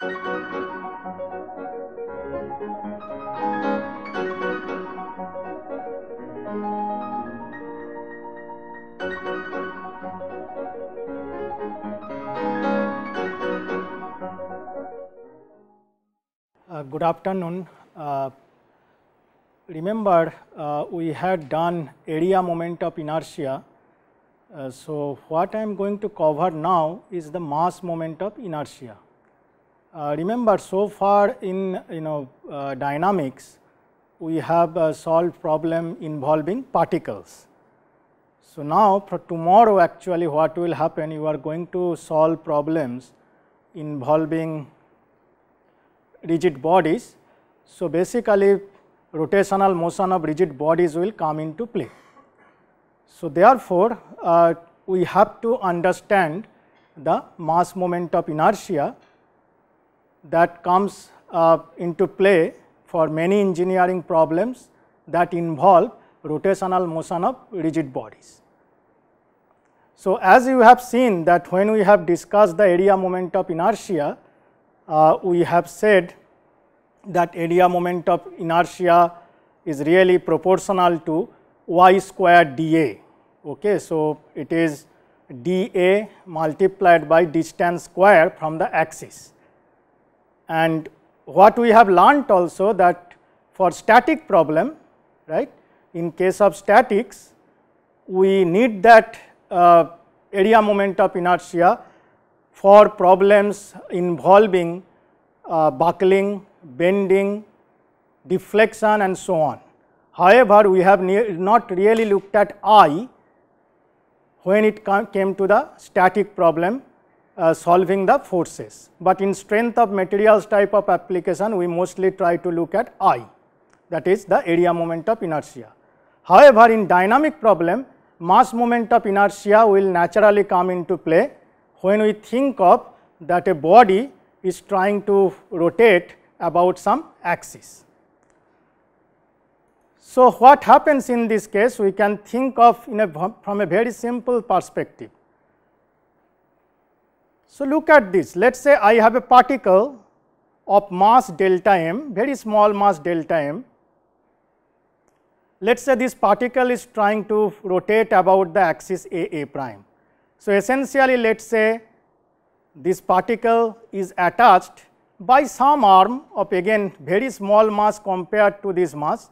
Uh, good afternoon. Uh, remember uh, we had done area moment of inertia. Uh, so, what I am going to cover now is the mass moment of inertia. Uh, remember so far in you know uh, dynamics we have solved problem involving particles. So, now for tomorrow actually what will happen you are going to solve problems involving rigid bodies. So, basically rotational motion of rigid bodies will come into play. So, therefore, uh, we have to understand the mass moment of inertia that comes uh, into play for many engineering problems that involve rotational motion of rigid bodies. So, as you have seen that when we have discussed the area moment of inertia, uh, we have said that area moment of inertia is really proportional to y square dA. Okay. So, it is dA multiplied by distance square from the axis. And what we have learnt also that for static problem, right, in case of statics, we need that uh, area moment of inertia for problems involving uh, buckling, bending, deflection and so on. However, we have not really looked at I when it came to the static problem uh, solving the forces, but in strength of materials type of application we mostly try to look at I that is the area moment of inertia. However, in dynamic problem mass moment of inertia will naturally come into play when we think of that a body is trying to rotate about some axis. So, what happens in this case we can think of in a from a very simple perspective. So, look at this let us say I have a particle of mass delta m very small mass delta m. Let us say this particle is trying to rotate about the axis a a prime. So, essentially let us say this particle is attached by some arm of again very small mass compared to this mass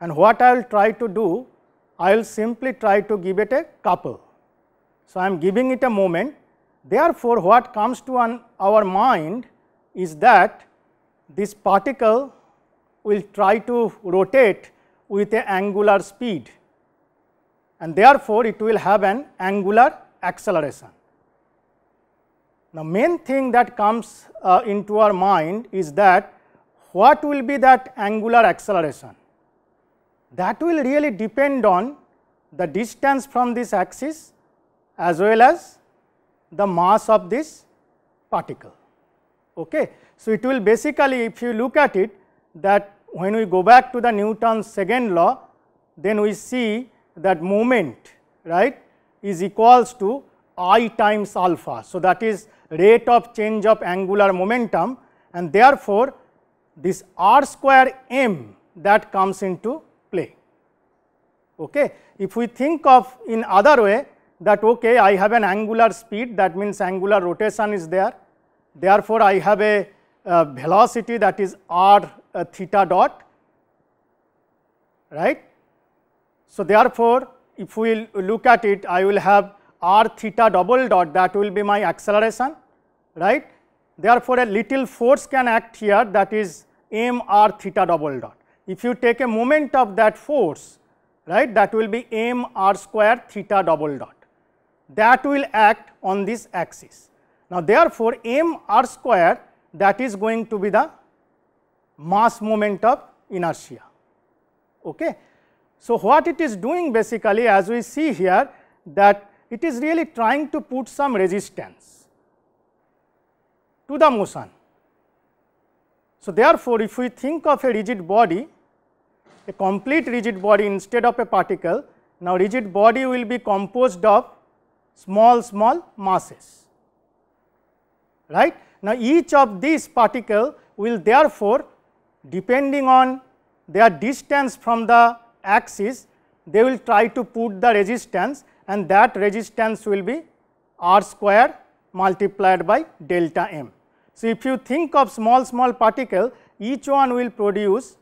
and what I will try to do I will simply try to give it a couple. So, I am giving it a moment therefore, what comes to an, our mind is that this particle will try to rotate with a angular speed and therefore, it will have an angular acceleration. The main thing that comes uh, into our mind is that what will be that angular acceleration? That will really depend on the distance from this axis as well as the mass of this particle. Okay. So, it will basically if you look at it that when we go back to the Newton's second law then we see that moment right is equals to i times alpha. So, that is rate of change of angular momentum and therefore, this r square m that comes into play. Okay. If we think of in other way that okay, I have an angular speed that means angular rotation is there. Therefore, I have a, a velocity that is r uh, theta dot right. So, therefore, if we look at it I will have r theta double dot that will be my acceleration right. Therefore, a little force can act here that is m r theta double dot. If you take a moment of that force right that will be m r square theta double dot that will act on this axis. Now, therefore, m r square that is going to be the mass moment of inertia. Okay. So, what it is doing basically as we see here that it is really trying to put some resistance to the motion. So, therefore, if we think of a rigid body, a complete rigid body instead of a particle, now rigid body will be composed of small small masses, right. Now, each of these particle will therefore depending on their distance from the axis they will try to put the resistance and that resistance will be r square multiplied by delta m. So, if you think of small small particle each one will produce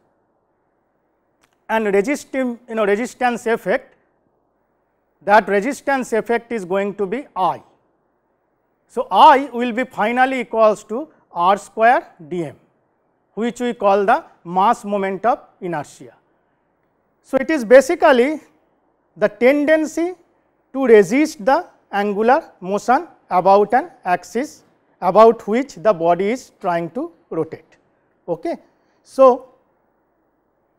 an resistive you know resistance effect that resistance effect is going to be I. So, I will be finally equals to r square dm which we call the mass moment of inertia. So, it is basically the tendency to resist the angular motion about an axis about which the body is trying to rotate. Okay. So,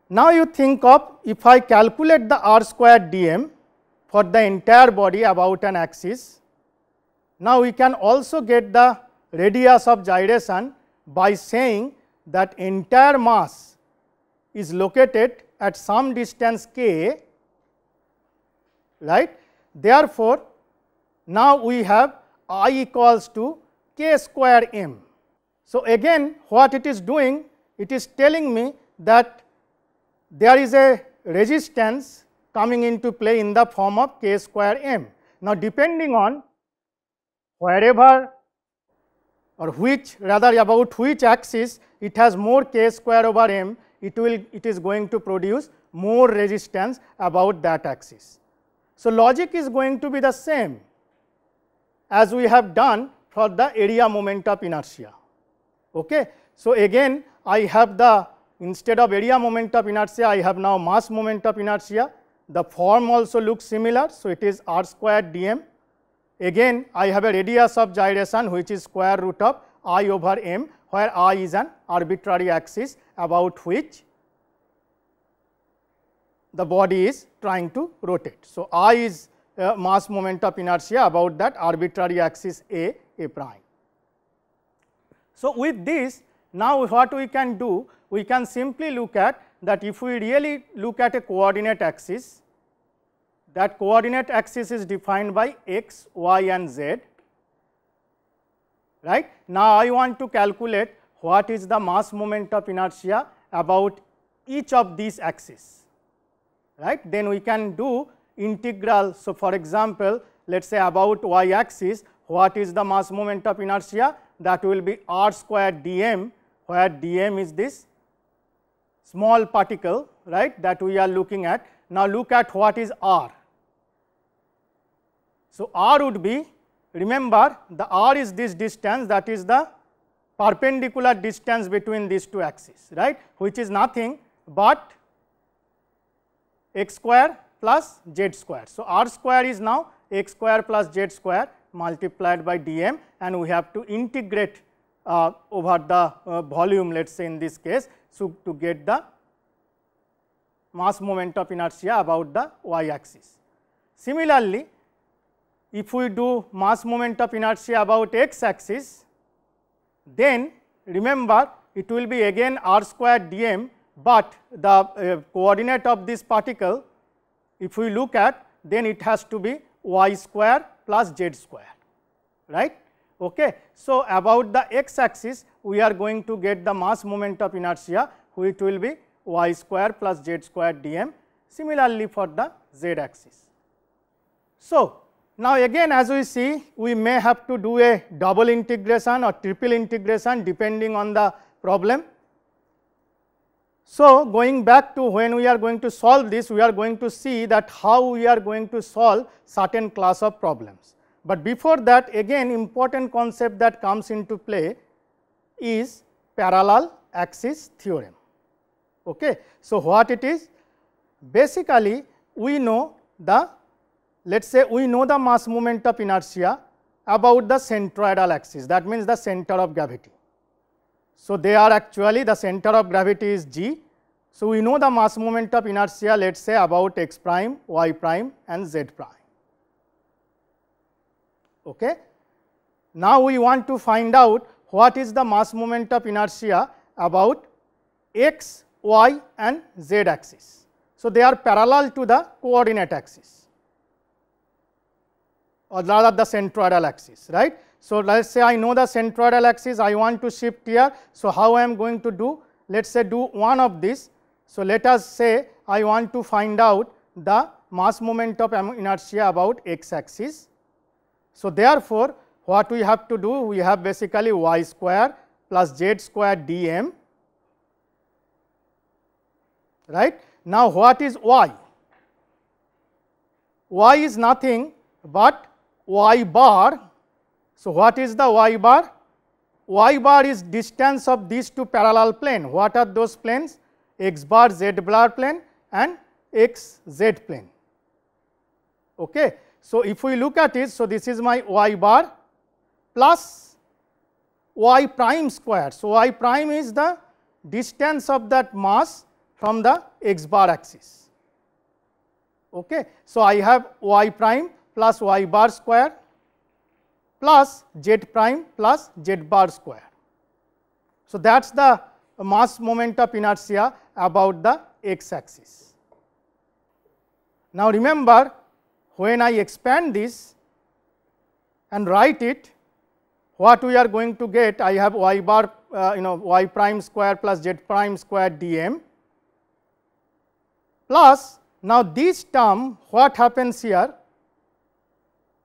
now you think of if I calculate the r square dm for the entire body about an axis, now we can also get the radius of gyration by saying that entire mass is located at some distance k right. Therefore, now we have i equals to k square m. So, again what it is doing it is telling me that there is a resistance coming into play in the form of k square m. Now, depending on wherever or which rather about which axis it has more k square over m, it will it is going to produce more resistance about that axis. So, logic is going to be the same as we have done for the area moment of inertia. Okay. So, again I have the instead of area moment of inertia I have now mass moment of inertia the form also looks similar. So, it is r square dm again I have a radius of gyration which is square root of i over m where i is an arbitrary axis about which the body is trying to rotate. So, i is uh, mass moment of inertia about that arbitrary axis a a prime. So, with this now what we can do we can simply look at that if we really look at a coordinate axis that coordinate axis is defined by x, y and z right. Now, I want to calculate what is the mass moment of inertia about each of these axes right. Then we can do integral. So, for example, let us say about y axis what is the mass moment of inertia that will be r square dm where dm is this small particle right that we are looking at. Now, look at what is r. So, r would be remember the r is this distance that is the perpendicular distance between these two axes right which is nothing but x square plus z square. So, r square is now x square plus z square multiplied by dm and we have to integrate uh, over the uh, volume let us say in this case. So, to get the mass moment of inertia about the y axis. Similarly, if we do mass moment of inertia about x axis, then remember it will be again r square dm, but the uh, coordinate of this particle if we look at then it has to be y square plus z square right. Okay. So, about the x axis we are going to get the mass moment of inertia which will be y square plus z square dm similarly for the z axis. So, now again as we see we may have to do a double integration or triple integration depending on the problem. So, going back to when we are going to solve this we are going to see that how we are going to solve certain class of problems. But before that again important concept that comes into play is parallel axis theorem. Okay. So, what it is? Basically we know the let us say we know the mass moment of inertia about the centroidal axis that means the center of gravity. So, they are actually the center of gravity is g. So, we know the mass moment of inertia let us say about x prime, y prime and z prime. Okay. Now, we want to find out what is the mass moment of inertia about x, y and z axis. So, they are parallel to the coordinate axis or rather the centroidal axis right. So, let us say I know the centroidal axis, I want to shift here. So, how I am going to do? Let us say do one of this. So, let us say I want to find out the mass moment of inertia about x axis. So, therefore, what we have to do? We have basically y square plus z square d m right. Now, what is y? y is nothing but y bar. So, what is the y bar? y bar is distance of these two parallel plane. What are those planes? x bar z bar plane and x z plane. Okay. So, if we look at it, so this is my y bar plus y prime square. So, y prime is the distance of that mass from the x bar axis. Okay. So, I have y prime plus y bar square plus z prime plus z bar square. So, that is the mass moment of inertia about the x axis. Now, remember when I expand this and write it what we are going to get I have y bar uh, you know y prime square plus z prime square dm. Plus now this term what happens here?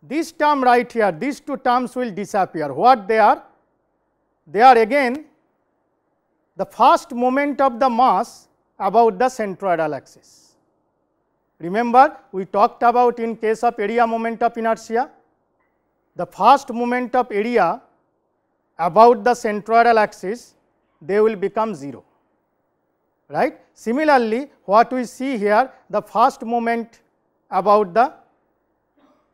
This term right here these two terms will disappear. What they are? They are again the first moment of the mass about the centroidal axis. Remember we talked about in case of area moment of inertia the first moment of area about the centroidal axis they will become 0 right. Similarly, what we see here the first moment about the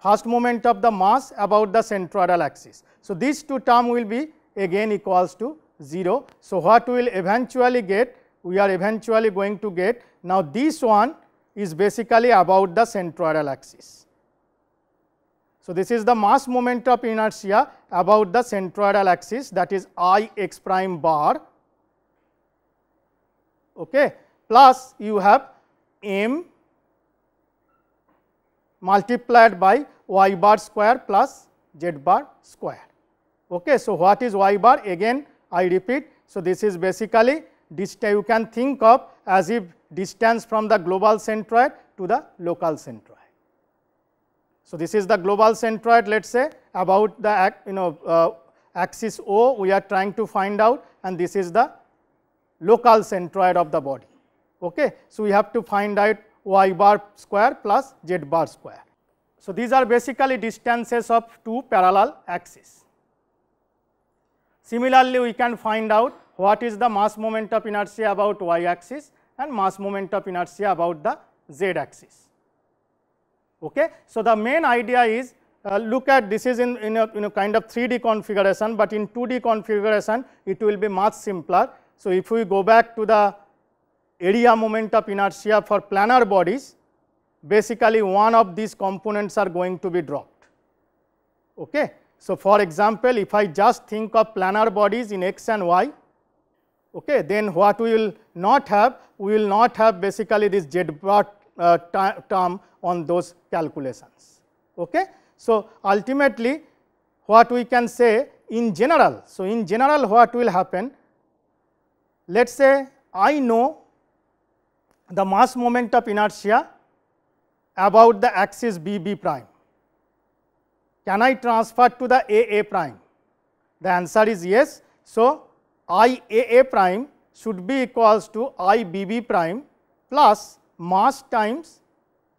first moment of the mass about the centroidal axis. So, these two term will be again equals to 0. So, what we will eventually get we are eventually going to get now this one is basically about the centroidal axis. So, this is the mass moment of inertia about the centroidal axis that is I x prime bar okay, plus you have m multiplied by y bar square plus z bar square. Okay. So, what is y bar again I repeat. So, this is basically you can think of as if distance from the global centroid to the local centroid. So, this is the global centroid let us say about the you know uh, axis O we are trying to find out and this is the local centroid of the body. Okay. So, we have to find out y bar square plus z bar square. So, these are basically distances of two parallel axes. Similarly, we can find out what is the mass moment of inertia about y axis and mass moment of inertia about the z axis. Okay. So, the main idea is uh, look at this is in, in, a, in a kind of 3D configuration, but in 2D configuration it will be much simpler. So, if we go back to the area moment of inertia for planar bodies, basically one of these components are going to be dropped. Okay. So, for example, if I just think of planar bodies in x and y, okay, then what we will not have, we will not have basically this z bar uh, term on those calculations. Okay. So, ultimately what we can say in general, so in general what will happen, let us say I know the mass moment of inertia about the axis B B prime. Can I transfer to the A A prime? The answer is yes. So, I A A prime should be equals to I B B prime plus mass times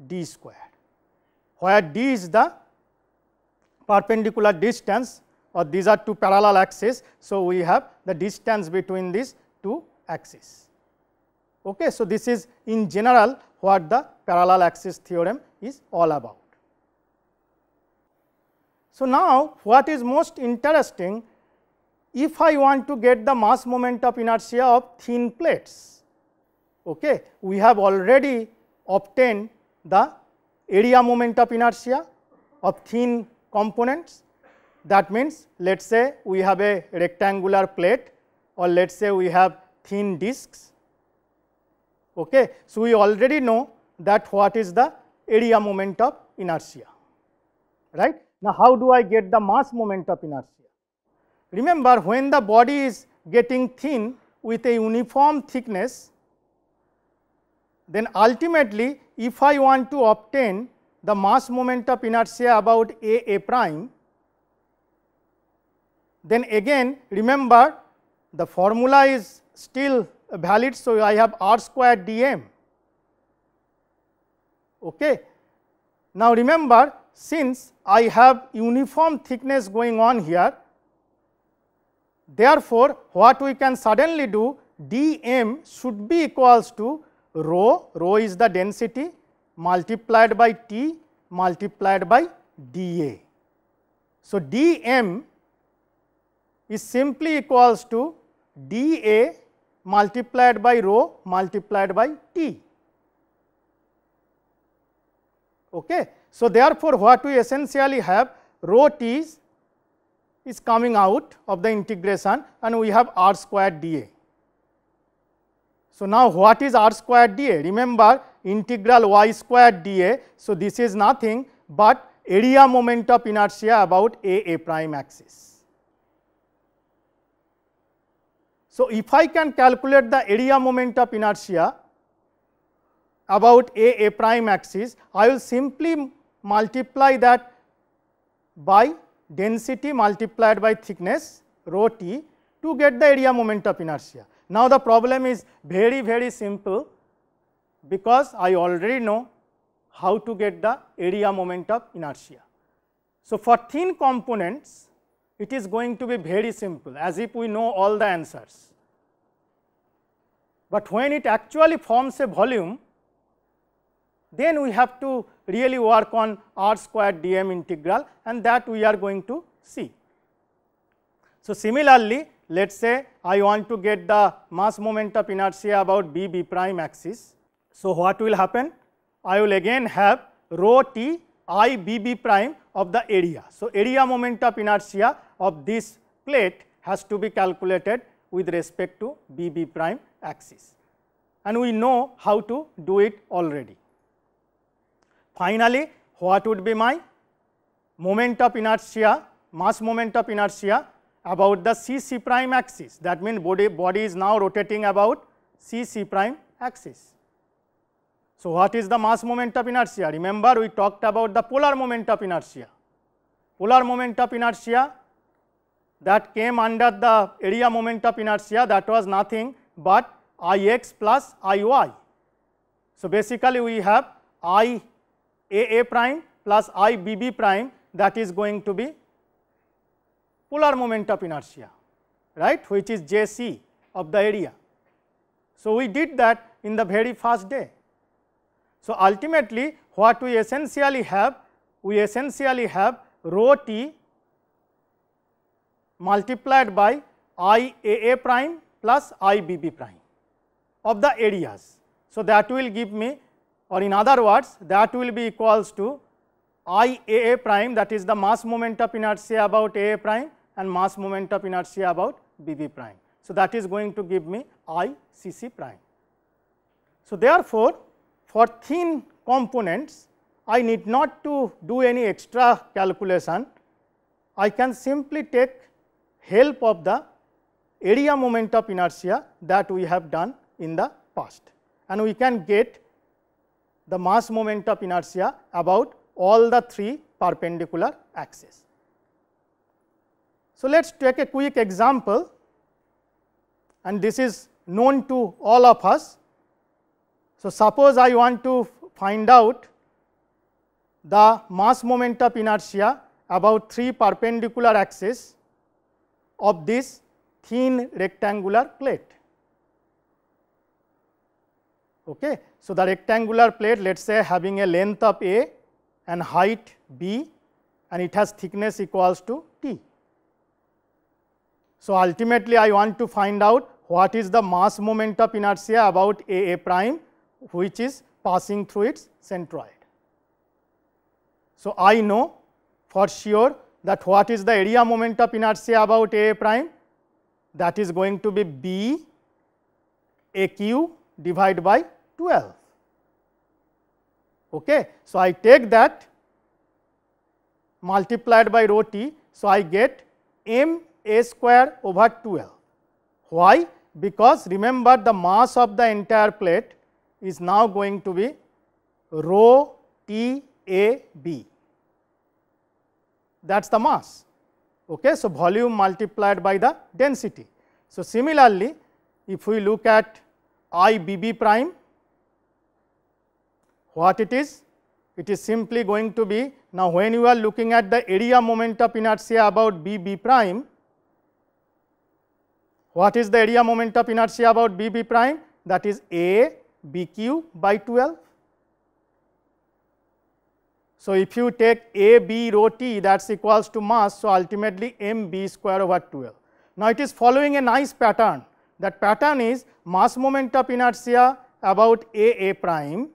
d square, where d is the perpendicular distance or these are two parallel axes. So, we have the distance between these two axes. Okay. So, this is in general what the parallel axis theorem is all about. So, now what is most interesting if I want to get the mass moment of inertia of thin plates. Okay. We have already obtained the area moment of inertia of thin components. That means, let us say we have a rectangular plate or let us say we have thin discs. Okay. So, we already know that what is the area moment of inertia right. Now, how do I get the mass moment of inertia? Remember when the body is getting thin with a uniform thickness, then ultimately if I want to obtain the mass moment of inertia about A A prime, then again remember the formula is still valid. So, I have r square dm. Okay. Now, remember since I have uniform thickness going on here, therefore, what we can suddenly do dm should be equals to rho, rho is the density multiplied by T multiplied by dA. So, dm is simply equals to dA multiplied by rho multiplied by T. Okay. So, therefore, what we essentially have rho t is, is coming out of the integration and we have r square dA. So, now what is r square dA? Remember integral y square dA. So, this is nothing but area moment of inertia about a a prime axis. So, if I can calculate the area moment of inertia about a a prime axis, I will simply multiply that by density multiplied by thickness rho t to get the area moment of inertia. Now, the problem is very very simple because I already know how to get the area moment of inertia. So, for thin components it is going to be very simple as if we know all the answers. But when it actually forms a volume then we have to really work on r square dm integral and that we are going to see. So, similarly, let us say I want to get the mass moment of inertia about b b prime axis. So, what will happen? I will again have rho t i b b prime of the area. So, area moment of inertia of this plate has to be calculated with respect to b b prime axis and we know how to do it already. Finally, what would be my moment of inertia, mass moment of inertia about the C C prime axis that means body, body is now rotating about C C prime axis. So, what is the mass moment of inertia? Remember we talked about the polar moment of inertia. Polar moment of inertia that came under the area moment of inertia that was nothing but I x plus I y. So, basically we have I a A prime plus I B B prime that is going to be polar moment of inertia right which is J C of the area. So, we did that in the very first day. So, ultimately what we essentially have we essentially have rho t multiplied by I A A prime plus I B B prime of the areas. So, that will give me or in other words that will be equals to I A A prime that is the mass moment of inertia about A A prime and mass moment of inertia about B B prime. So, that is going to give me I C C prime. So, therefore, for thin components I need not to do any extra calculation, I can simply take help of the area moment of inertia that we have done in the past and we can get the mass moment of inertia about all the three perpendicular axes. So, let us take a quick example and this is known to all of us. So, suppose I want to find out the mass moment of inertia about three perpendicular axes of this thin rectangular plate. Okay. So, the rectangular plate let us say having a length of a and height b and it has thickness equals to t. So, ultimately I want to find out what is the mass moment of inertia about a a prime which is passing through its centroid. So, I know for sure that what is the area moment of inertia about a a prime that is going to be b a cube divided by 12. Okay. So, I take that multiplied by rho t. So, I get m a square over 12. Why? Because remember the mass of the entire plate is now going to be rho t a b that is the mass. Okay. So, volume multiplied by the density. So, similarly, if we look at I b b prime, what it is? It is simply going to be now when you are looking at the area moment of inertia about b b prime, what is the area moment of inertia about b b prime? That is a b cube by 12. So, if you take a b rho t that is equals to mass. So, ultimately m b square over 12. Now, it is following a nice pattern that pattern is mass moment of inertia about a a prime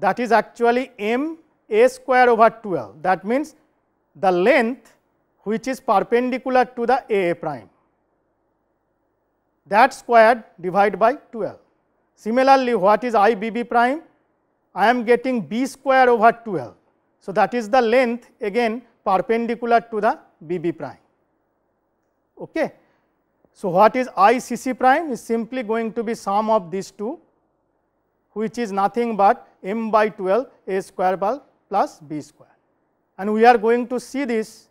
that is actually m a square over 12 that means the length which is perpendicular to the a a prime that squared divided by 12. Similarly, what is i b b prime? I am getting b square over 12. So, that is the length again perpendicular to the b b prime. Okay. So, what is I c c prime is simply going to be sum of these two which is nothing but m by 12 a square ball plus b square. And we are going to see this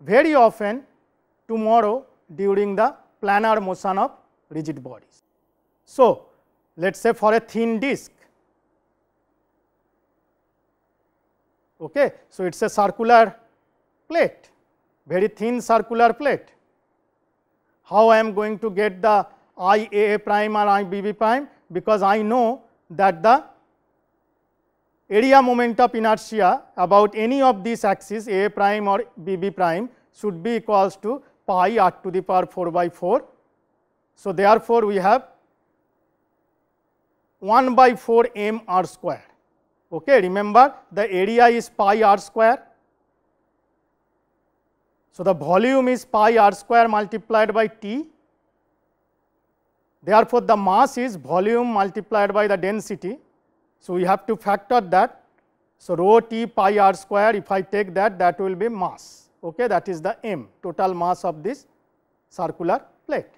very often tomorrow during the planar motion of rigid bodies. So, let us say for a thin disk Okay. So, it is a circular plate, very thin circular plate. How I am going to get the I A A prime or I B B prime? Because I know that the area moment of inertia about any of these axes A prime or B B prime should be equals to pi r to the power 4 by 4. So, therefore, we have 1 by 4 m r square Okay, remember the area is pi r square. So, the volume is pi r square multiplied by T. Therefore, the mass is volume multiplied by the density. So, we have to factor that. So, rho T pi r square if I take that that will be mass okay, that is the m total mass of this circular plate.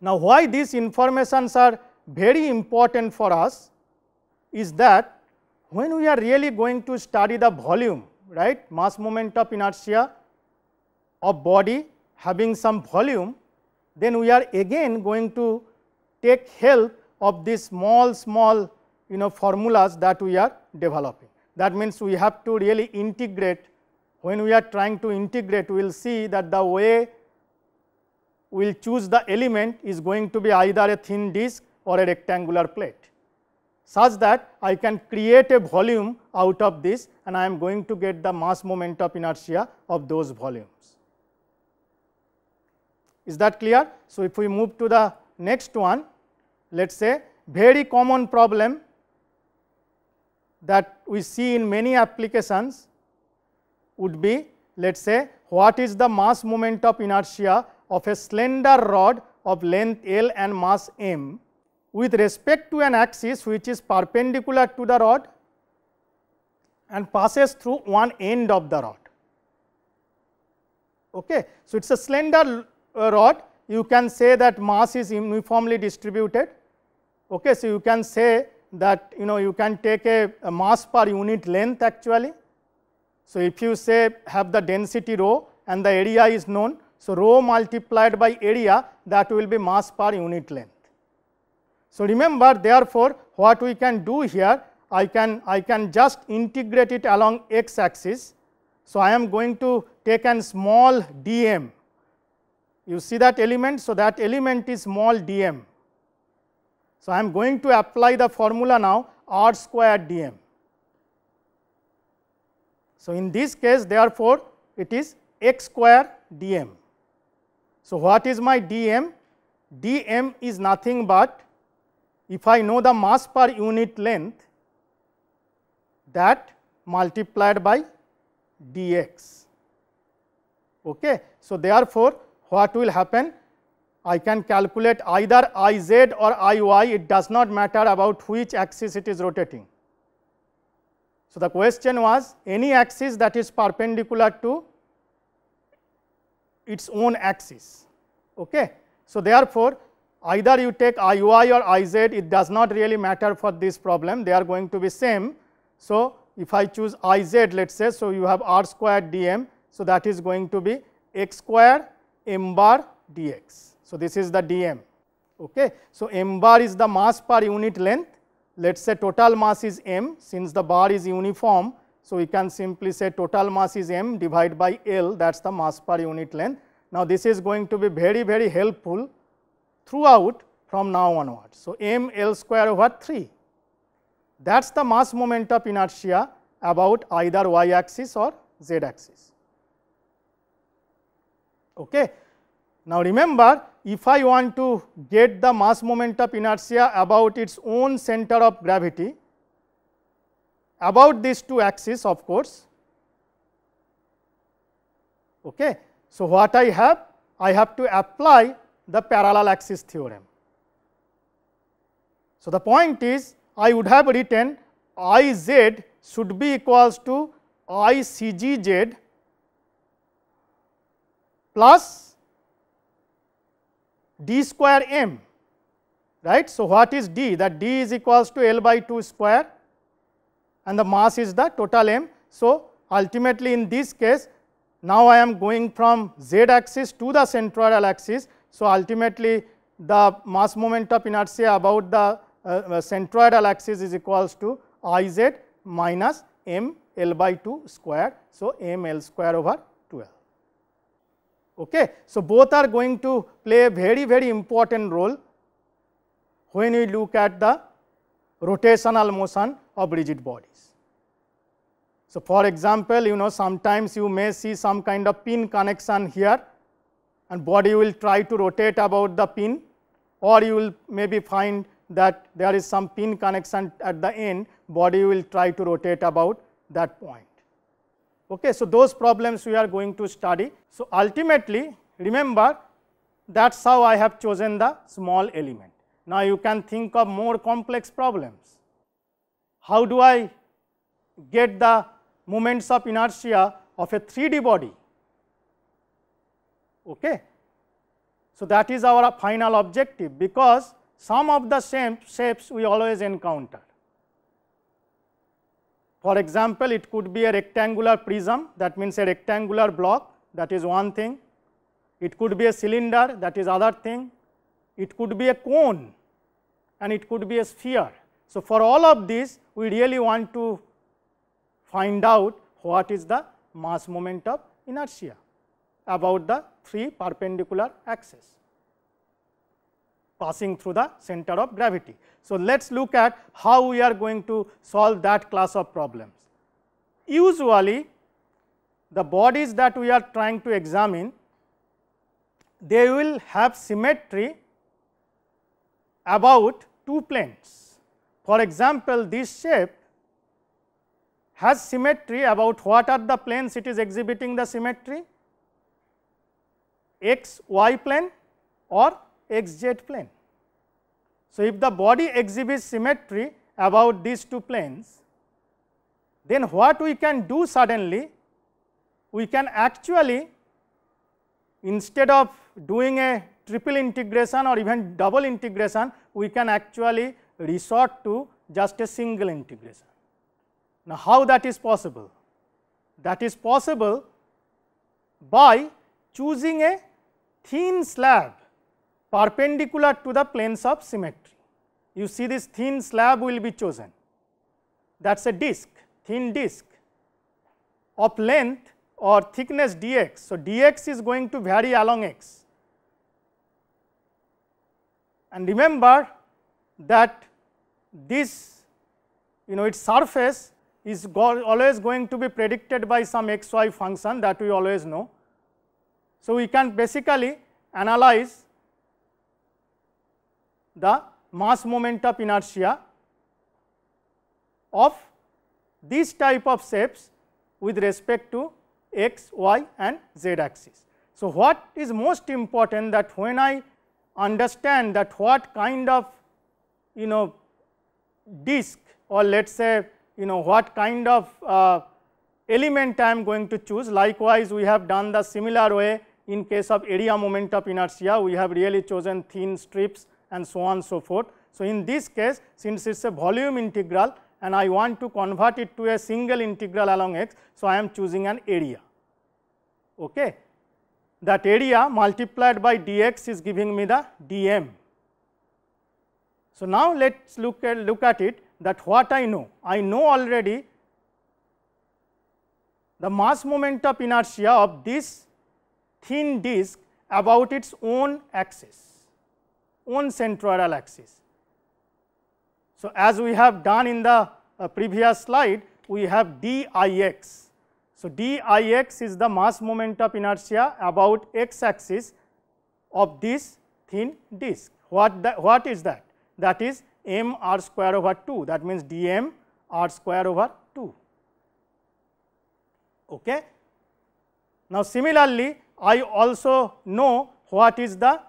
Now, why these informations are very important for us is that when we are really going to study the volume right mass moment of inertia of body having some volume then we are again going to take help of these small small you know formulas that we are developing. That means, we have to really integrate when we are trying to integrate we will see that the way we will choose the element is going to be either a thin disk or a rectangular plate such that I can create a volume out of this and I am going to get the mass moment of inertia of those volumes. Is that clear? So, if we move to the next one, let us say very common problem that we see in many applications would be let us say what is the mass moment of inertia of a slender rod of length L and mass m with respect to an axis which is perpendicular to the rod and passes through one end of the rod. Okay. So, it is a slender uh, rod you can say that mass is uniformly distributed. Okay. So, you can say that you know you can take a, a mass per unit length actually. So, if you say have the density rho and the area is known. So, rho multiplied by area that will be mass per unit length. So, remember therefore, what we can do here I can I can just integrate it along x axis. So, I am going to take an small dm you see that element. So, that element is small dm. So, I am going to apply the formula now r square dm. So, in this case therefore, it is x square dm. So, what is my dm? dm is nothing but if I know the mass per unit length that multiplied by dx. Okay. So, therefore, what will happen? I can calculate either I z or I y, it does not matter about which axis it is rotating. So, the question was any axis that is perpendicular to its own axis. Okay. So, therefore, either you take i y or i z it does not really matter for this problem they are going to be same. So, if I choose i z let us say so you have r square d m. So, that is going to be x square m bar dx. So, this is the d m. Okay. So, m bar is the mass per unit length let us say total mass is m since the bar is uniform. So, we can simply say total mass is m divided by L that is the mass per unit length. Now, this is going to be very very helpful throughout from now onwards. So, m L square over 3 that is the mass moment of inertia about either y axis or z axis. Okay. Now, remember if I want to get the mass moment of inertia about its own center of gravity about these two axes of course. Okay. So, what I have? I have to apply the parallel axis theorem. So, the point is I would have written I z should be equals to I c g z plus d square m right. So, what is d that d is equals to L by 2 square and the mass is the total m. So, ultimately in this case now I am going from z axis to the centroidal axis. So, ultimately the mass moment of inertia about the uh, centroidal axis is equals to I z minus m L by 2 square. So, m L square over Okay. So, both are going to play a very very important role when we look at the rotational motion of rigid bodies. So, for example, you know sometimes you may see some kind of pin connection here and body will try to rotate about the pin or you will maybe find that there is some pin connection at the end body will try to rotate about that point. Okay, so, those problems we are going to study. So, ultimately remember that is how I have chosen the small element. Now, you can think of more complex problems. How do I get the moments of inertia of a 3D body? Okay. So, that is our final objective because some of the same shapes we always encounter. For example, it could be a rectangular prism that means a rectangular block that is one thing. It could be a cylinder that is other thing. It could be a cone and it could be a sphere. So, for all of these we really want to find out what is the mass moment of inertia about the three perpendicular axes passing through the center of gravity. So, let us look at how we are going to solve that class of problems. Usually the bodies that we are trying to examine they will have symmetry about two planes. For example, this shape has symmetry about what are the planes it is exhibiting the symmetry x y plane or xz plane. So, if the body exhibits symmetry about these two planes, then what we can do suddenly, we can actually instead of doing a triple integration or even double integration, we can actually resort to just a single integration. Now, how that is possible? That is possible by choosing a thin slab perpendicular to the planes of symmetry. You see this thin slab will be chosen that is a disc, thin disc of length or thickness dx. So, dx is going to vary along x and remember that this you know its surface is go always going to be predicted by some xy function that we always know. So, we can basically analyze the mass moment of inertia of these type of shapes with respect to x, y and z axis. So, what is most important that when I understand that what kind of you know disk or let us say you know what kind of uh, element I am going to choose. Likewise, we have done the similar way in case of area moment of inertia, we have really chosen thin strips and so on so forth. So, in this case since it is a volume integral and I want to convert it to a single integral along x. So, I am choosing an area. Okay. That area multiplied by dx is giving me the dm. So, now let us look at look at it that what I know. I know already the mass moment of inertia of this thin disk about its own axis, own centroidal axis. So, as we have done in the uh, previous slide, we have dix. So, dix is the mass moment of inertia about x axis of this thin disk. What, that, what is that? That is m r square over 2 that means dm r square over 2. Okay. Now, similarly, I also know what is the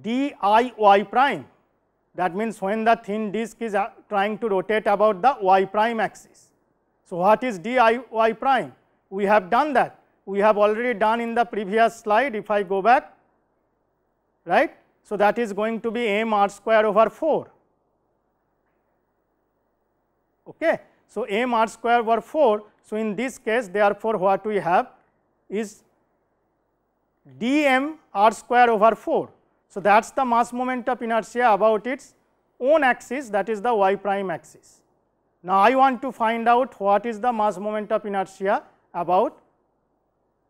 diy prime that means when the thin disk is uh, trying to rotate about the y prime axis. So, what is diy prime? We have done that. We have already done in the previous slide if I go back right. So, that is going to be m r square over 4. Okay. So, m r square over 4. So, in this case therefore, what we have is d m r square over 4. So, that is the mass moment of inertia about its own axis that is the y prime axis. Now, I want to find out what is the mass moment of inertia about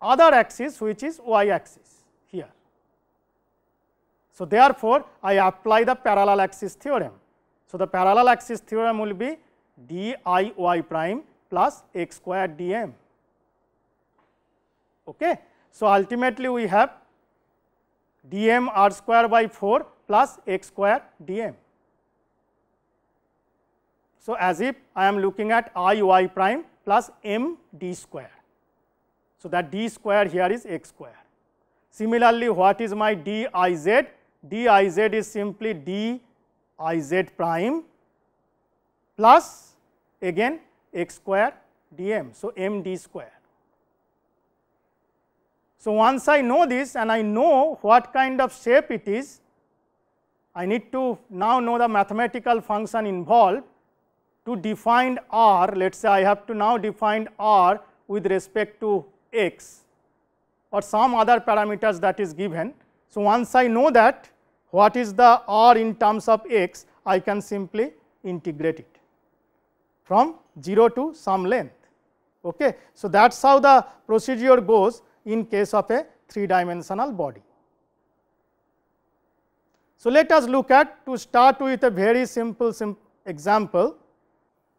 other axis which is y axis here. So, therefore, I apply the parallel axis theorem. So, the parallel axis theorem will be d i y prime plus x square d m. Okay. So, ultimately we have dm r square by 4 plus x square dm. So, as if I am looking at i y prime plus m d square. So, that d square here is x square. Similarly, what is my d i z? d i z is simply d i z prime plus again x square dm. So, m d square. So, once I know this and I know what kind of shape it is, I need to now know the mathematical function involved to define r. Let us say I have to now define r with respect to x or some other parameters that is given. So, once I know that what is the r in terms of x, I can simply integrate it from 0 to some length. Okay. So, that is how the procedure goes in case of a 3 dimensional body. So, let us look at to start with a very simple sim example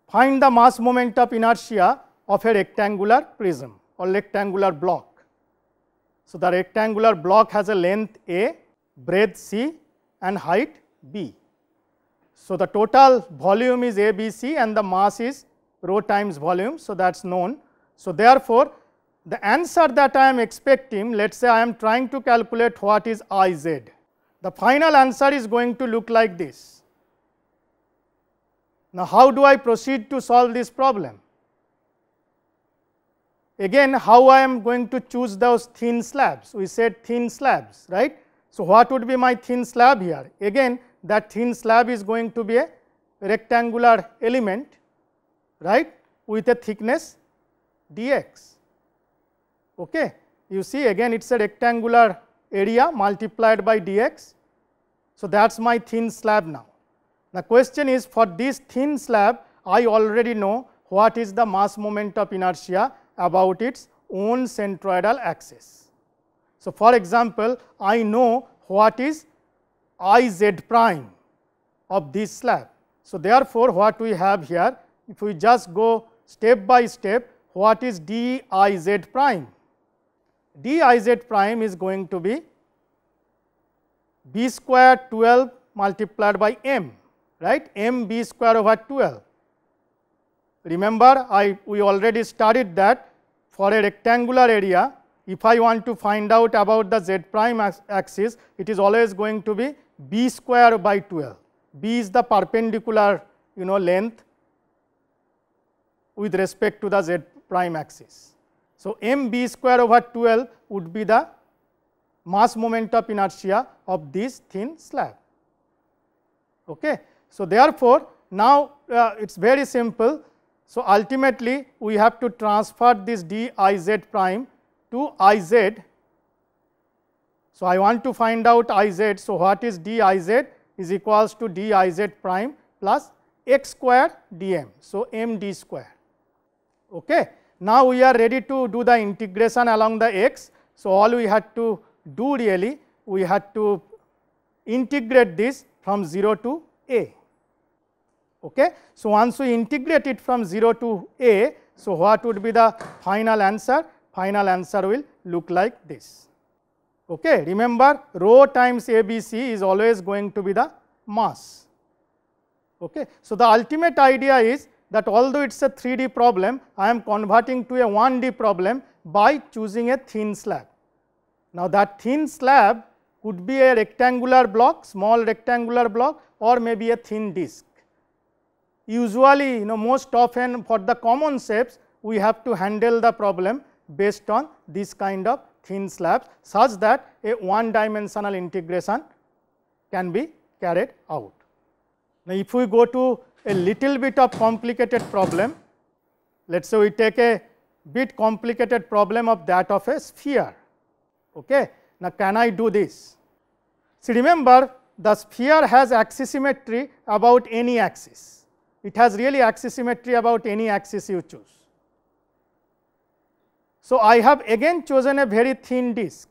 find the mass moment of inertia of a rectangular prism or rectangular block. So, the rectangular block has a length a, breadth c and height b. So, the total volume is a b c and the mass is rho times volume. So, that is known. So, therefore, the answer that I am expecting let us say I am trying to calculate what is I z. The final answer is going to look like this. Now, how do I proceed to solve this problem? Again how I am going to choose those thin slabs, we said thin slabs right. So, what would be my thin slab here? Again that thin slab is going to be a rectangular element right with a thickness dx. Okay. You see again it is a rectangular area multiplied by dx. So, that is my thin slab now. The question is for this thin slab I already know what is the mass moment of inertia about its own centroidal axis. So, for example, I know what is I z prime of this slab. So, therefore, what we have here if we just go step by step what is d I z prime d i z prime is going to be b square 12 multiplied by m right m b square over 12. Remember I we already studied that for a rectangular area if I want to find out about the z prime axis it is always going to be b square by 12 b is the perpendicular you know length with respect to the z prime axis. So, m b square over 12 would be the mass moment of inertia of this thin slab. Okay. So, therefore, now uh, it is very simple. So, ultimately we have to transfer this d i z prime to i z. So, I want to find out i z. So, what is d i z is equals to d i z prime plus x square d m. So, m d square. Okay. Now, we are ready to do the integration along the x. So, all we had to do really we had to integrate this from 0 to a. Okay. So, once we integrate it from 0 to a, so what would be the final answer? Final answer will look like this. Okay. Remember rho times ABC is always going to be the mass. Okay. So, the ultimate idea is that although it is a 3D problem, I am converting to a 1D problem by choosing a thin slab. Now, that thin slab could be a rectangular block, small rectangular block or maybe a thin disc. Usually, you know most often for the common shapes, we have to handle the problem based on this kind of thin slabs such that a one dimensional integration can be carried out. Now, if we go to a little bit of complicated problem, let us say we take a bit complicated problem of that of a sphere. Okay. Now, can I do this? See remember the sphere has axis symmetry about any axis. It has really axis symmetry about any axis you choose. So, I have again chosen a very thin disk.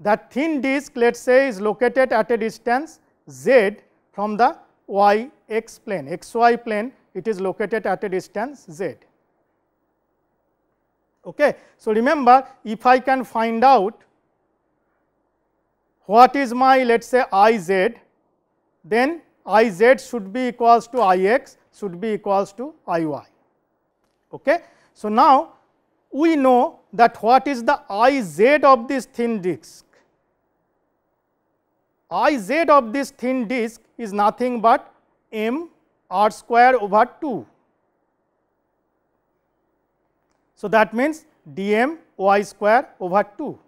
That thin disk let us say is located at a distance z from the y x plane, x y plane it is located at a distance z. Okay. So, remember if I can find out what is my let us say I z, then I z should be equals to I x should be equals to I y. Okay. So, now we know that what is the I z of this thin disk. I z of this thin disk is nothing but m r square over 2 so, that means dm y square over 2.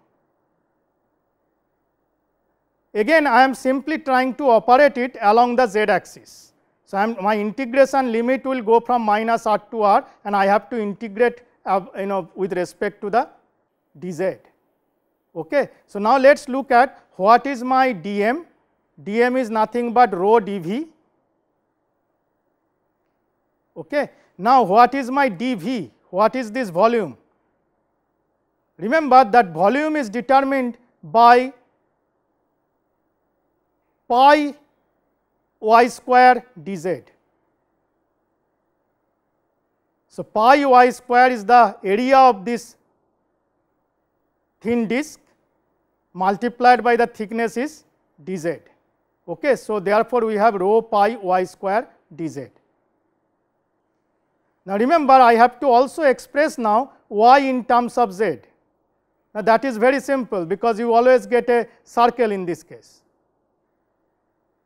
Again I am simply trying to operate it along the z axis. So, I am my integration limit will go from minus r to r and I have to integrate uh, you know with respect to the dz. Okay. So, now let us look at what is my dm, dm is nothing but rho dv. Okay. Now, what is my dv? what is this volume? Remember that volume is determined by pi y square dz. So, pi y square is the area of this thin disk multiplied by the thickness is dz. Okay. So, therefore, we have rho pi y square dz. Now, remember I have to also express now y in terms of z. Now, that is very simple because you always get a circle in this case.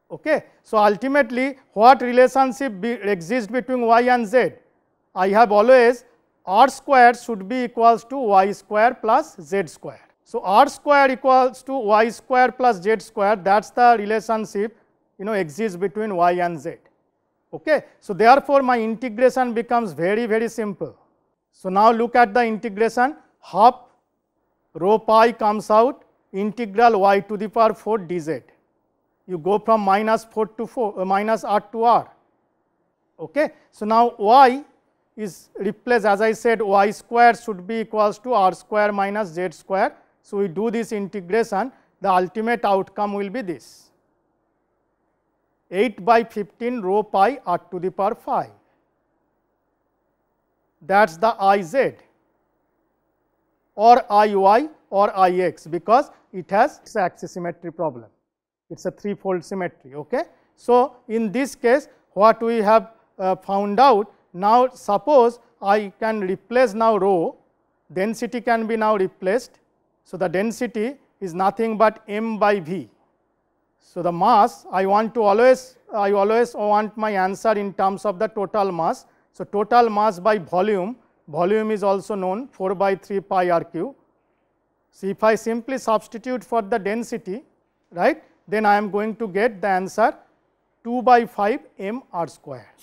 Okay. So, ultimately what relationship be, exists between y and z? I have always r square should be equals to y square plus z square. So, r square equals to y square plus z square that is the relationship you know exists between y and z. Okay. So, therefore, my integration becomes very very simple. So, now look at the integration half rho pi comes out integral y to the power 4 dz. You go from minus 4 to 4 uh, minus r to r. Okay. So, now y is replaced as I said y square should be equals to r square minus z square. So, we do this integration the ultimate outcome will be this. 8 by 15 rho pi r to the power 5. That is the I z or I y or I x because it has axis symmetry problem. It is a threefold symmetry. Okay. So, in this case what we have uh, found out now suppose I can replace now rho density can be now replaced. So, the density is nothing but m by v so, the mass I want to always I always want my answer in terms of the total mass. So, total mass by volume, volume is also known 4 by 3 pi r cube. So, if I simply substitute for the density, right, then I am going to get the answer 2 by 5 m r square.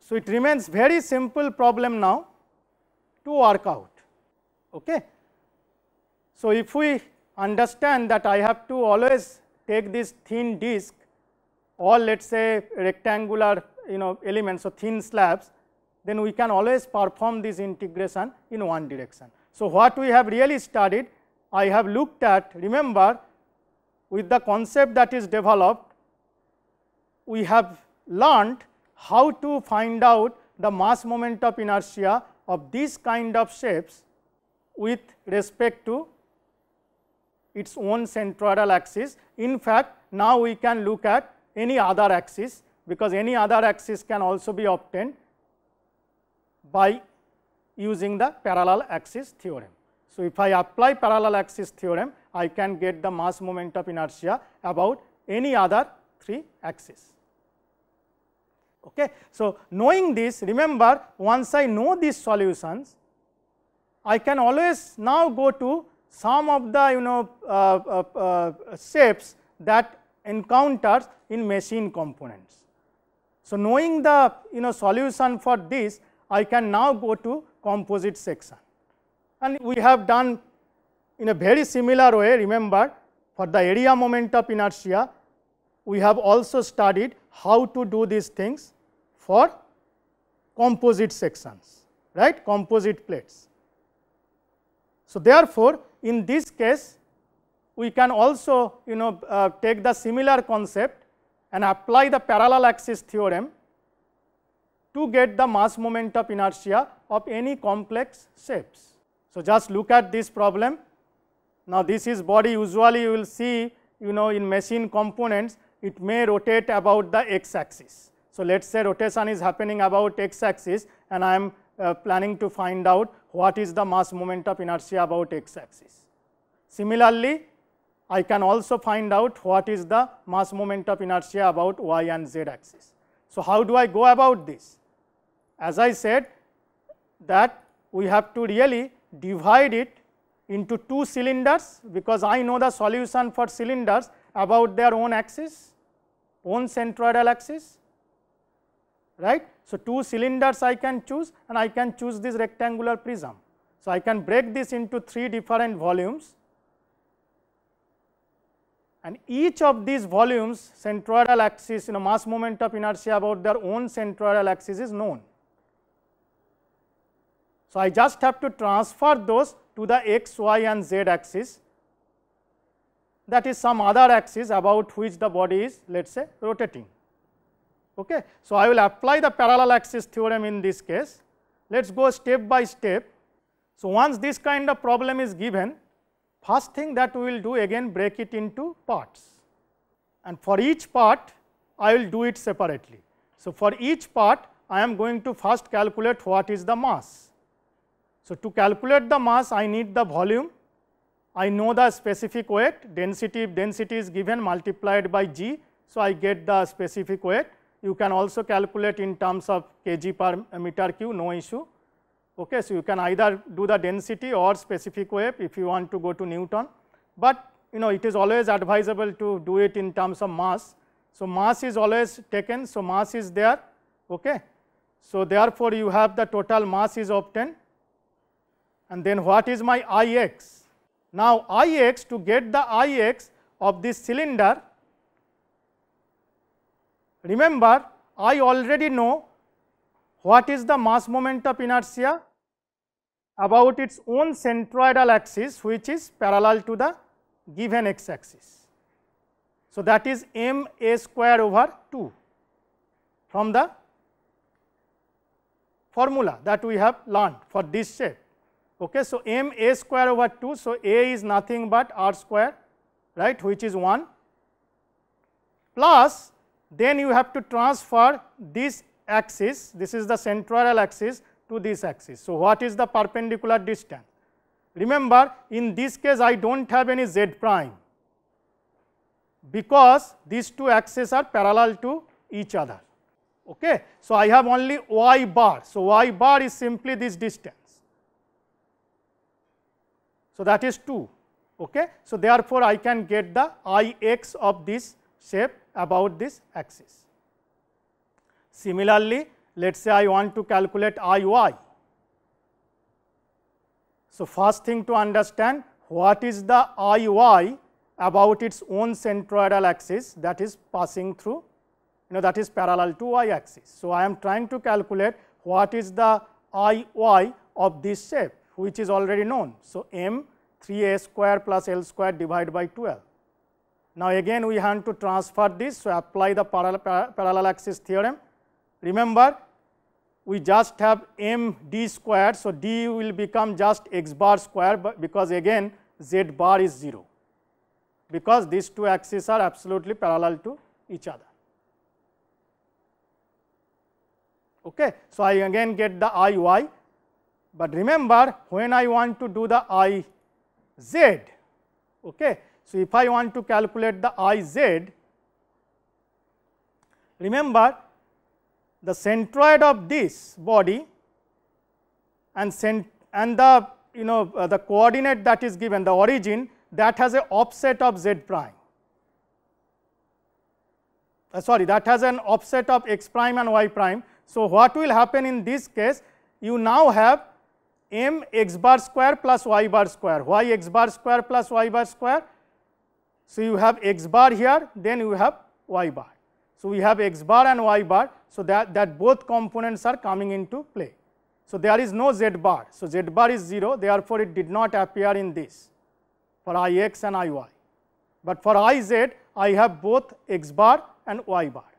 So, it remains very simple problem now to work out. Okay. So, if we understand that I have to always take this thin disc or let us say rectangular you know elements or thin slabs, then we can always perform this integration in one direction. So, what we have really studied, I have looked at remember with the concept that is developed, we have learned how to find out the mass moment of inertia of these kind of shapes with respect to its own centroidal axis. In fact, now we can look at any other axis because any other axis can also be obtained by using the parallel axis theorem. So, if I apply parallel axis theorem, I can get the mass moment of inertia about any other three axes. Okay. So, knowing this remember once I know these solutions, I can always now go to some of the you know uh, uh, uh, shapes that encounters in machine components. So, knowing the you know solution for this I can now go to composite section and we have done in a very similar way remember for the area moment of inertia we have also studied how to do these things for composite sections right composite plates. So, therefore, in this case we can also you know uh, take the similar concept and apply the parallel axis theorem to get the mass moment of inertia of any complex shapes. So, just look at this problem. Now, this is body usually you will see you know in machine components it may rotate about the x axis. So, let us say rotation is happening about x axis and I am uh, planning to find out what is the mass moment of inertia about x axis. Similarly, I can also find out what is the mass moment of inertia about y and z axis. So, how do I go about this? As I said that we have to really divide it into two cylinders because I know the solution for cylinders about their own axis, own centroidal axis, right. So, two cylinders I can choose and I can choose this rectangular prism. So, I can break this into three different volumes and each of these volumes centroidal axis you know mass moment of inertia about their own centroidal axis is known. So, I just have to transfer those to the x, y and z axis that is some other axis about which the body is let us say rotating. Okay. So, I will apply the parallel axis theorem in this case. Let us go step by step. So, once this kind of problem is given, first thing that we will do again break it into parts and for each part I will do it separately. So, for each part I am going to first calculate what is the mass. So, to calculate the mass I need the volume, I know the specific weight density if density is given multiplied by g. So, I get the specific weight you can also calculate in terms of kg per meter cube no issue. Okay, so, you can either do the density or specific weight if you want to go to Newton, but you know it is always advisable to do it in terms of mass. So, mass is always taken, so mass is there. Okay. So, therefore, you have the total mass is obtained and then what is my Ix? Now, Ix to get the Ix of this cylinder Remember, I already know what is the mass moment of inertia about its own centroidal axis which is parallel to the given x axis. So, that is m a square over 2 from the formula that we have learned for this shape. Okay. So, m a square over 2. So, a is nothing but r square right which is 1 plus then you have to transfer this axis, this is the centroidal axis to this axis. So, what is the perpendicular distance? Remember in this case I do not have any z prime. because these two axes are parallel to each other. Okay. So, I have only y bar. So, y bar is simply this distance. So, that is 2. Okay. So, therefore, I can get the I x of this shape about this axis. Similarly, let us say I want to calculate I y. So, first thing to understand what is the I y about its own centroidal axis that is passing through you know that is parallel to y axis. So, I am trying to calculate what is the I y of this shape which is already known. So, m 3 a square plus l square divided by 12. Now, again we have to transfer this. So, apply the parallel, parallel axis theorem. Remember we just have m d square. So, d will become just x bar square because again z bar is 0 because these two axes are absolutely parallel to each other. Okay. So, I again get the I y, but remember when I want to do the I z. Okay. So, if I want to calculate the I z, remember the centroid of this body and, cent and the you know uh, the coordinate that is given the origin that has a offset of z prime. Uh, sorry that has an offset of x prime and y prime. So, what will happen in this case you now have m x bar square plus y bar square y x bar square plus y bar square. So, you have x bar here then you have y bar. So, we have x bar and y bar. So, that, that both components are coming into play. So, there is no z bar. So, z bar is 0 therefore, it did not appear in this for I x and I y, but for I z I have both x bar and y bar.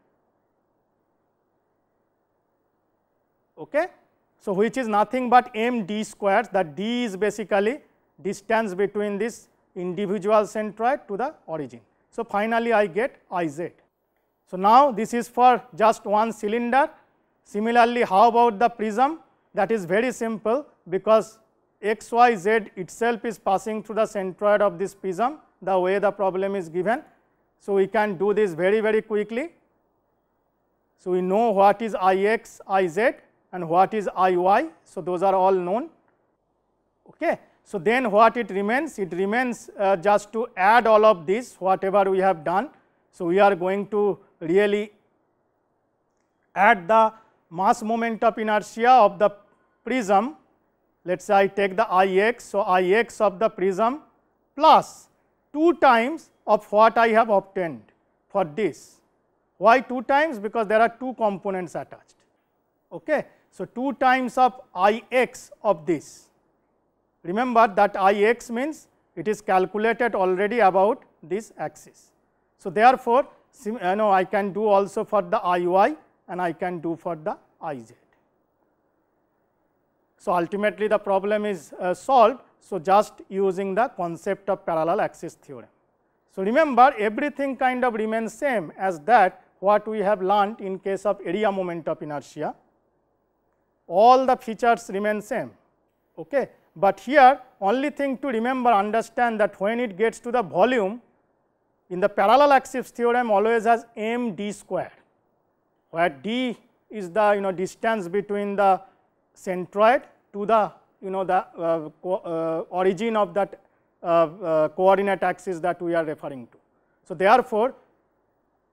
Okay. So, which is nothing but m d squares that d is basically distance between this individual centroid to the origin. So, finally, I get I z. So, now this is for just one cylinder. Similarly, how about the prism that is very simple because x y z itself is passing through the centroid of this prism the way the problem is given. So, we can do this very very quickly. So, we know what is I x I z and what is I y. So, those are all known. Okay. So, then what it remains? It remains uh, just to add all of this whatever we have done. So, we are going to really add the mass moment of inertia of the prism let us say I take the I x. So, I x of the prism plus 2 times of what I have obtained for this. Why 2 times? Because there are 2 components attached. Okay. So, 2 times of I x of this. Remember that I x means it is calculated already about this axis. So, therefore, you know I can do also for the I y and I can do for the I z. So, ultimately the problem is uh, solved. So, just using the concept of parallel axis theorem. So, remember everything kind of remains same as that what we have learnt in case of area moment of inertia. All the features remain same. Okay. But here only thing to remember understand that when it gets to the volume in the parallel axis theorem always has m d square where d is the you know distance between the centroid to the you know the uh, uh, origin of that uh, coordinate axis that we are referring to. So, therefore,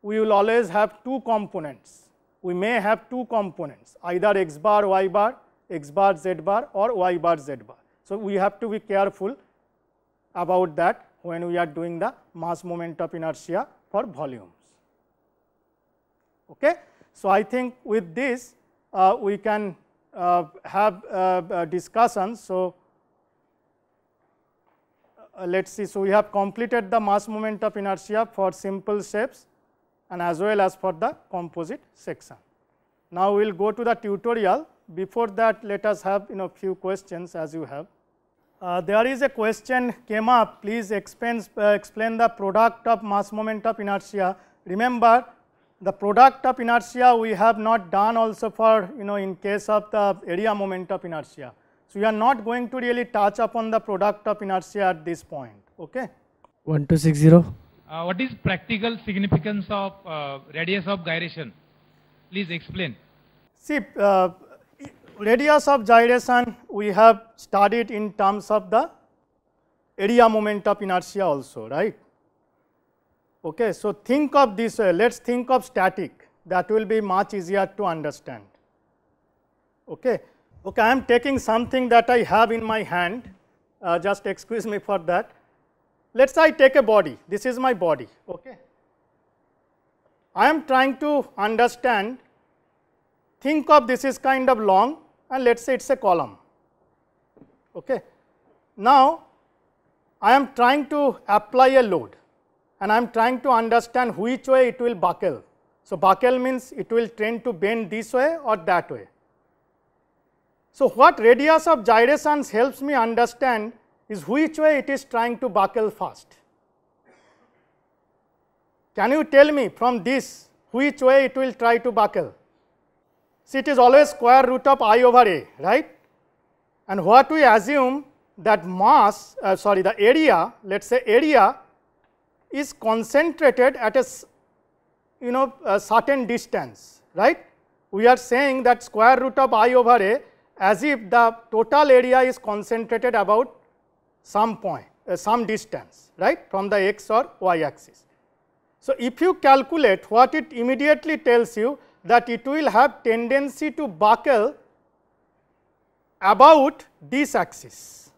we will always have two components. We may have two components either x bar y bar, x bar z bar or y bar z bar. So, we have to be careful about that when we are doing the mass moment of inertia for volumes. Okay. So, I think with this uh, we can uh, have uh, discussions. So, uh, let us see. So, we have completed the mass moment of inertia for simple shapes and as well as for the composite section. Now, we will go to the tutorial. Before that, let us have you know few questions as you have. Uh, there is a question came up, please explain, uh, explain the product of mass moment of inertia. Remember, the product of inertia we have not done also for you know in case of the area moment of inertia. So, we are not going to really touch upon the product of inertia at this point. Okay. 1260. Uh, what is practical significance of uh, radius of gyration? Please explain. See, uh, radius of gyration we have studied in terms of the area moment of inertia also, right. Okay, so think of this way, let us think of static that will be much easier to understand. Okay. Okay, I am taking something that I have in my hand, uh, just excuse me for that. Let us I take a body, this is my body. Okay. I am trying to understand, think of this is kind of long and let us say it is a column. Okay. Now, I am trying to apply a load and I am trying to understand which way it will buckle. So, buckle means it will tend to bend this way or that way. So, what radius of gyrations helps me understand is which way it is trying to buckle first. Can you tell me from this which way it will try to buckle? See it is always square root of i over a, right? And what we assume that mass, uh, sorry the area, let us say area is concentrated at a you know a certain distance, right? We are saying that square root of i over a as if the total area is concentrated about some point, uh, some distance, right, from the x or y axis. So, if you calculate what it immediately tells you that it will have tendency to buckle about this axis.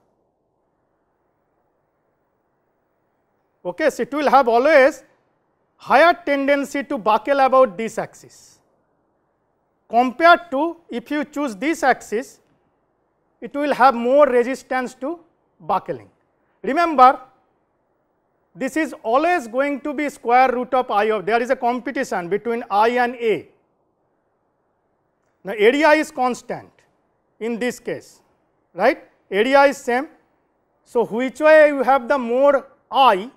Okay, so it will have always higher tendency to buckle about this axis compared to if you choose this axis, it will have more resistance to buckling. Remember, this is always going to be square root of i of there is a competition between i and a. Now, area is constant in this case, right? Area is same. So, which way you have the more i,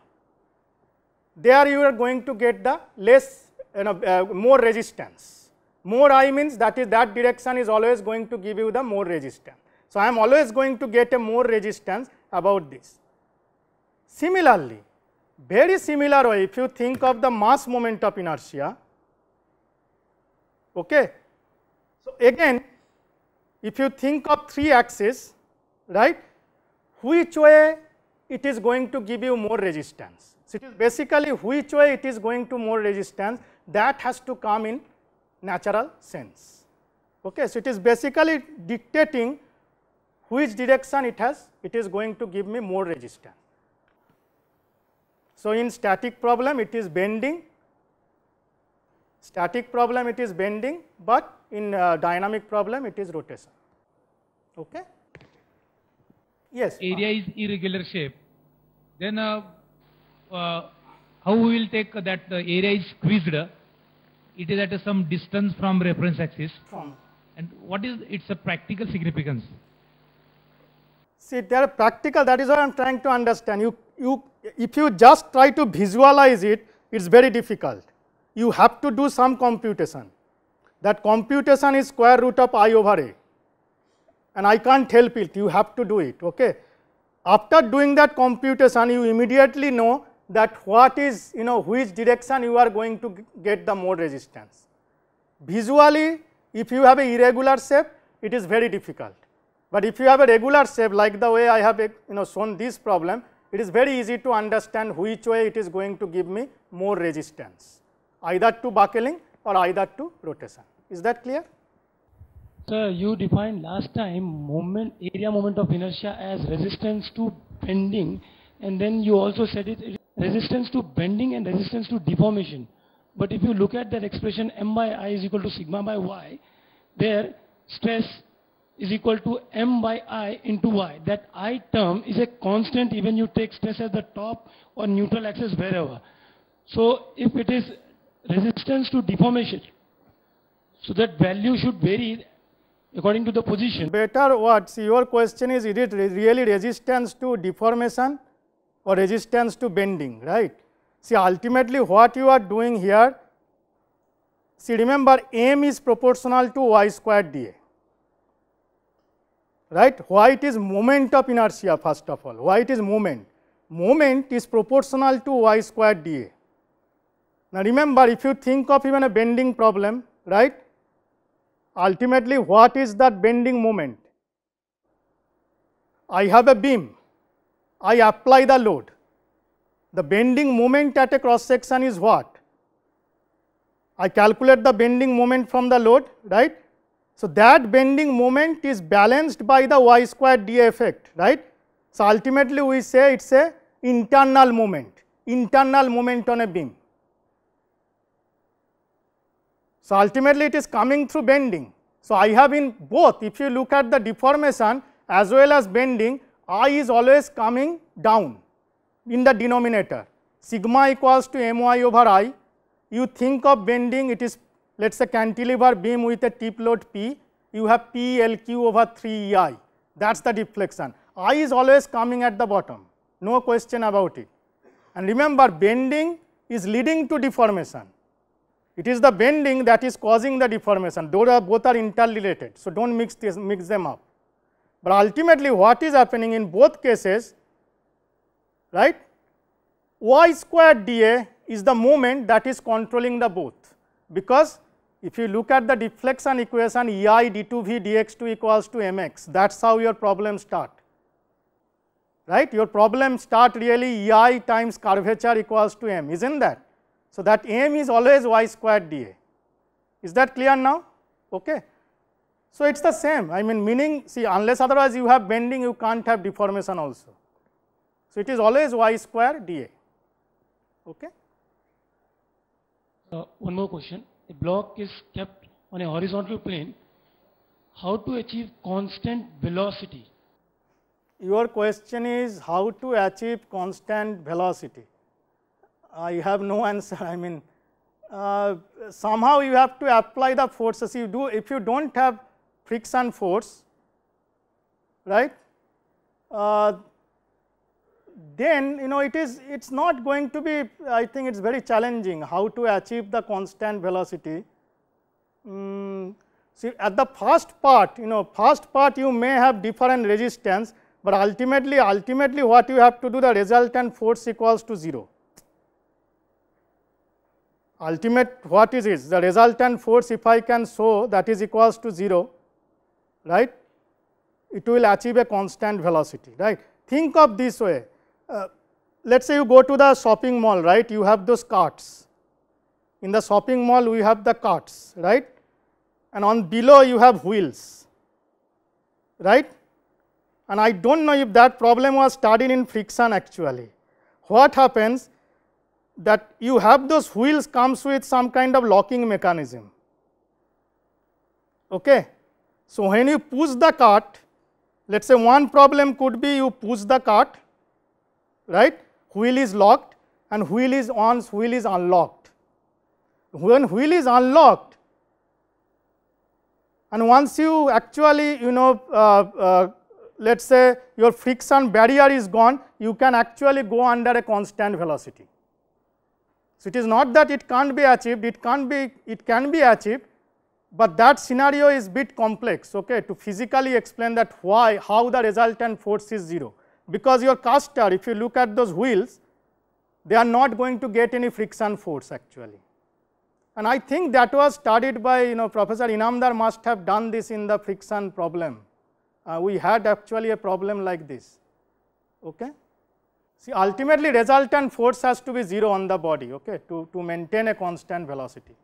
there you are going to get the less you know, uh, more resistance. More I means that is that direction is always going to give you the more resistance. So, I am always going to get a more resistance about this. Similarly, very similar way if you think of the mass moment of inertia, okay. So, again if you think of 3 axis, right, which way it is going to give you more resistance. So, it is basically which way it is going to more resistance that has to come in natural sense. Okay. So, it is basically dictating which direction it has, it is going to give me more resistance. So, in static problem it is bending, static problem it is bending, but in uh, dynamic problem it is rotation. Okay. Yes. Area is irregular shape. Then uh, uh, how we will take that the area is squeezed it is at some distance from reference axis. From. And what is its a practical significance? See, there are practical. That is what I am trying to understand. You, you, if you just try to visualize it, it is very difficult. You have to do some computation. That computation is square root of i over a, and I can't help it. You have to do it. Okay. After doing that computation, you immediately know that what is you know which direction you are going to get the more resistance. Visually if you have a irregular shape it is very difficult, but if you have a regular shape like the way I have eh, you know shown this problem it is very easy to understand which way it is going to give me more resistance either to buckling or either to rotation. Is that clear? Sir, you defined last time moment area moment of inertia as resistance to bending and then you also said it resistance to bending and resistance to deformation. But if you look at that expression m by i is equal to sigma by y, there stress is equal to m by i into y. That i term is a constant even you take stress at the top or neutral axis wherever. So if it is resistance to deformation, so that value should vary according to the position. Better what? See your question is, is it really resistance to deformation or resistance to bending, right. See ultimately what you are doing here, see remember m is proportional to y square dA, right. Why it is moment of inertia first of all, why it is moment. moment is proportional to y square dA. Now, remember if you think of even a bending problem, right, ultimately what is that bending moment? I have a beam, I apply the load. The bending moment at a cross section is what? I calculate the bending moment from the load, right. So, that bending moment is balanced by the y square dA effect, right. So, ultimately we say it is a internal moment, internal moment on a beam. So, ultimately it is coming through bending. So, I have in both if you look at the deformation as well as bending I is always coming down in the denominator. Sigma equals to my over i. You think of bending it is let us say cantilever beam with a tip load P. You have P L cube over 3 EI that is the deflection. I is always coming at the bottom. No question about it. And remember bending is leading to deformation it is the bending that is causing the deformation. Those are both are interrelated so don't mix this mix them up. But ultimately what is happening in both cases right? Y square dA is the moment that is controlling the both. Because if you look at the deflection equation ei d2v dx2 equals to mx that is how your problem start. Right? Your problem start really ei times curvature equals to m isn't that so that m is always y square dA is that clear now? Okay. So it's the same. I mean meaning see unless otherwise you have bending you can't have deformation also. So it is always y square dA okay. Uh, one more question. A block is kept on a horizontal plane. How to achieve constant velocity? your question is how to achieve constant velocity i have no answer i mean uh, somehow you have to apply the forces you do if you don't have friction force right uh, then you know it is it is not going to be I think it is very challenging how to achieve the constant velocity. Mm, see at the first part you know first part you may have different resistance, but ultimately ultimately what you have to do the resultant force equals to 0. Ultimate what is is the resultant force if I can show that is equals to 0 right? It will achieve a constant velocity right. Think of this way. Uh, let us say you go to the shopping mall right? You have those carts. In the shopping mall we have the carts right? And on below you have wheels right? And I do not know if that problem was studied in friction actually. What happens that you have those wheels comes with some kind of locking mechanism. Okay. So, when you push the cart let us say one problem could be you push the cart right wheel is locked and wheel is on wheel is unlocked. When wheel is unlocked and once you actually you know uh, uh, let us say your friction barrier is gone you can actually go under a constant velocity. So, it is not that it can't be achieved it can't be it can be achieved, but that scenario is bit complex okay to physically explain that why how the resultant force is 0 because your caster if you look at those wheels they are not going to get any friction force actually. And I think that was studied by you know Professor Inamdar must have done this in the friction problem. Uh, we had actually a problem like this. Okay. See ultimately resultant force has to be 0 on the body okay, to, to maintain a constant velocity.